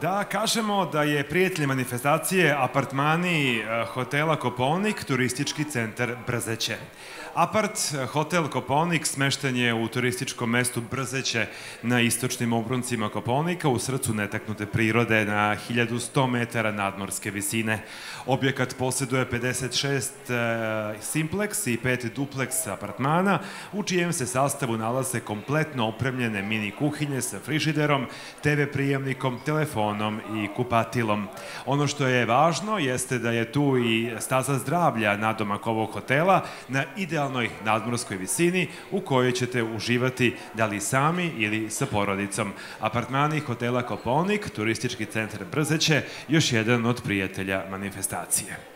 Da kažemo da je prijatelj manifestacije apartmani eh, hotela Koponik, turistički centar Brzeće. Apart eh, hotel Koponik smešten je u turističkom mestu Brzeće na istočnim obruncima Koponika u srcu netaknute prirode na 1100 metara nadmorske visine. Objekat posjeduje 56 e, simplex i 5 duplex apartmana u čijem se sastavu nalaze kompletno opremljene mini kuhinje sa frižiderom, TV prijemnikom, telefonom i kupatilom. Ono što je važno jeste da je tu i staza zdravlja nadomak ovog hotela na idealnoj nadmorskoj visini u kojoj ćete uživati da li sami ili sa porodicom. Apartmani hotela Koponik, turistički centar Brzeće, još jedan od prijatelja manifestacije.